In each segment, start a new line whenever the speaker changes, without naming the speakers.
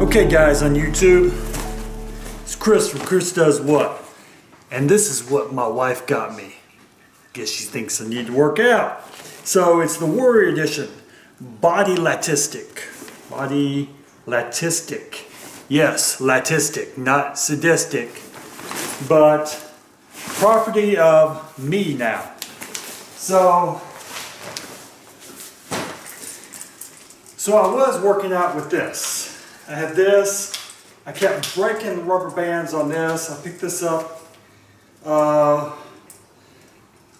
Okay guys on YouTube, it's Chris from Chris Does What. And this is what my wife got me. Guess she thinks I need to work out. So it's the Warrior Edition, Body Latistic. Body Latistic. Yes, latistic, not sadistic, but property of me now. So, so I was working out with this. I had this. I kept breaking the rubber bands on this. I picked this up. Uh, I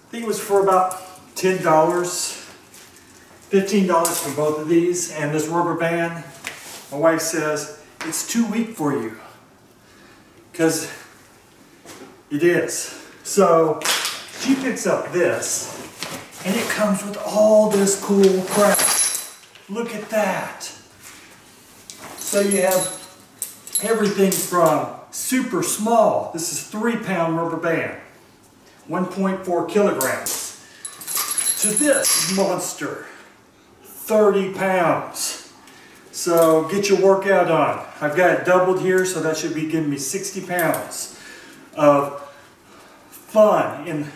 think it was for about $10. $15 for both of these. And this rubber band, my wife says, it's too weak for you. Because it is. So she picks up this and it comes with all this cool crap. Look at that. So you have everything from super small, this is three pound rubber band, 1.4 kilograms, to this monster, 30 pounds. So get your workout on. I've got it doubled here, so that should be giving me 60 pounds of fun in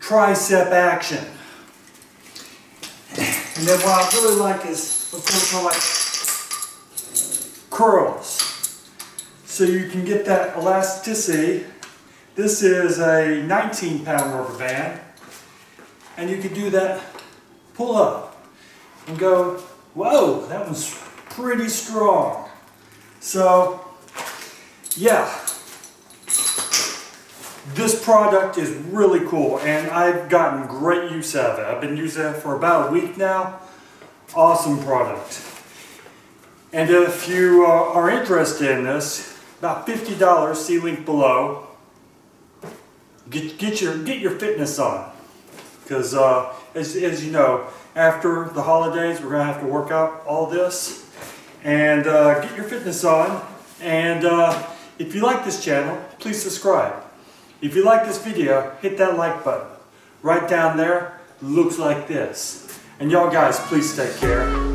tricep action. And then what I really like is, of course, I like curls. So you can get that elasticity. This is a 19 pound rubber band. And you can do that pull up and go, whoa, that was pretty strong. So, yeah, this product is really cool and I've gotten great use out of it. I've been using it for about a week now. Awesome product. And if you uh, are interested in this, about $50, see link below. Get, get, your, get your fitness on. Because uh, as, as you know, after the holidays, we're going to have to work out all this. And uh, get your fitness on. And uh, if you like this channel, please subscribe. If you like this video, hit that like button. Right down there, looks like this. And y'all guys, please take care.